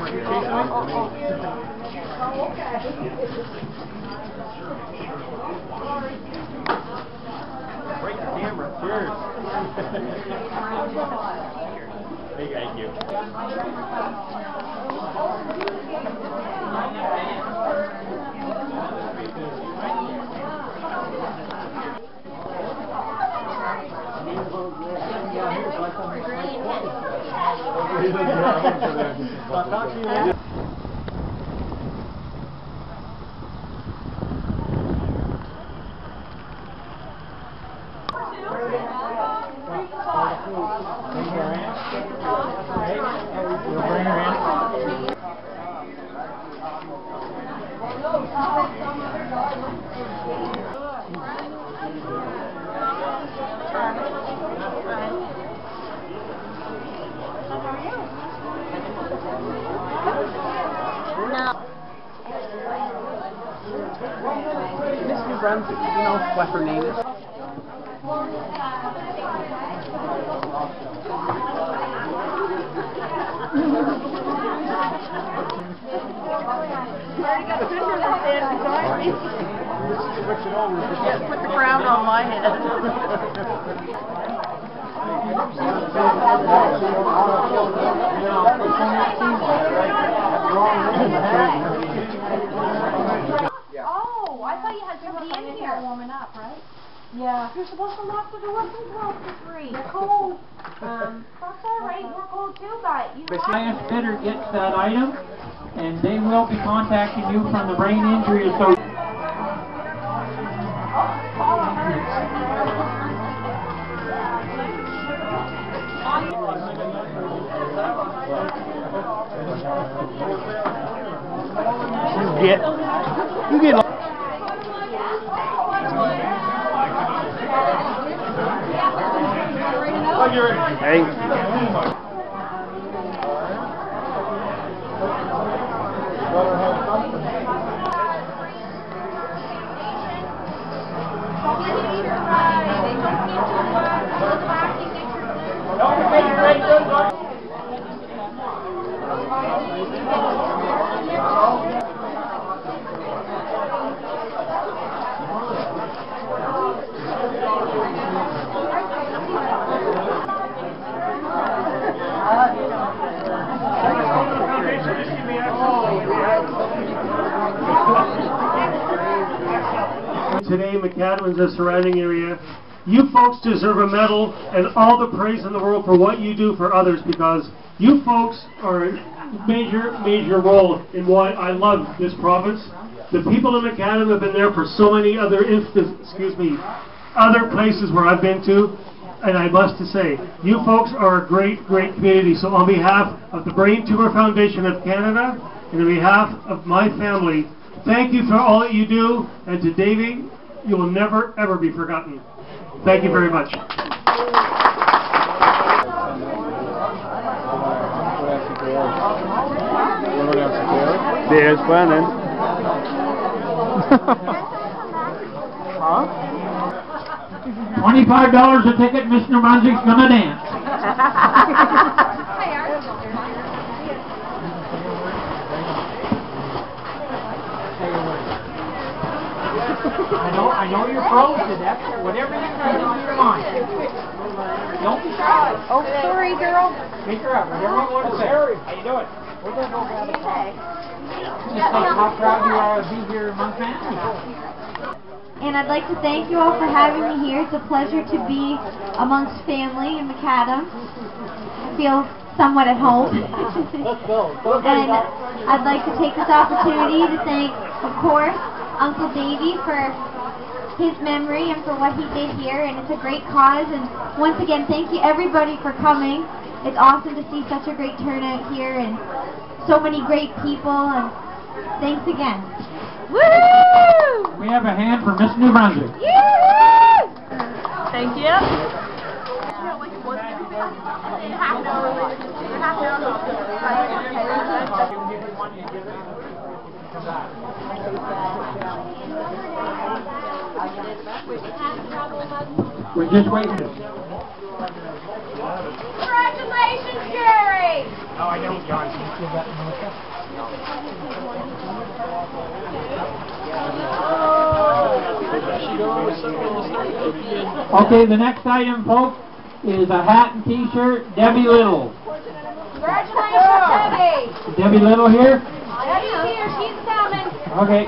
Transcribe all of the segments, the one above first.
Break the camera. Cheers. Thank you. I'll talk to you later. Miss New Brunswick, do you know what her name is? Yes, put the crown on my head. Oh, I thought you had somebody in here. warming up, right? Yeah. You're supposed to lock the door from twelve to three. We're cold. Um, that's all right, we're cold too, but you lock highest bidder gets that item, and they will be contacting you from the Brain Injury Association. You get, you get. Hey. Today, McAdams, the surrounding area. You folks deserve a medal and all the praise in the world for what you do for others because you folks are a major, major role in why I love this province. The people in McAdam have been there for so many other excuse me, other places where I've been to, and I must say, you folks are a great, great community. So on behalf of the Brain Tumor Foundation of Canada, and on behalf of my family, thank you for all that you do, and to Davey, you will never, ever be forgotten. Thank you very much. There's Brennan. huh? Twenty-five dollars a ticket, Miss New Brunswick's gonna dance. I know, you're frozen, that's, whatever you can do in your mind. Don't be shy. Oh, sorry, girl. Take her up, whatever you want to say. How you doing? We're gonna go grab a coffee. Just like how proud you are to be here among family. And I'd like to thank you all for having me here. It's a pleasure to be amongst family in McAdam. I feel somewhat at home. and I'd like to take this opportunity to thank, of course, Uncle Davy for his memory and for what he did here. And it's a great cause. And once again, thank you everybody for coming. It's awesome to see such a great turnout here and so many great people. And thanks again. Woo! We have a hand for Miss New Brunswick. Thank you. We're just waiting. Congratulations, Jerry! Debbie. Oh, I know, John. Okay, the next item, folks, is a hat and t-shirt, Debbie Little. Congratulations, Debbie. Debbie Little here? Debbie's here. She's coming. Okay.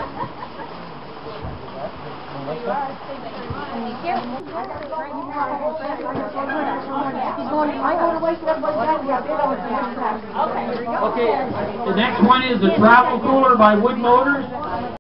Okay, the next one is the travel cooler by Wood Motors.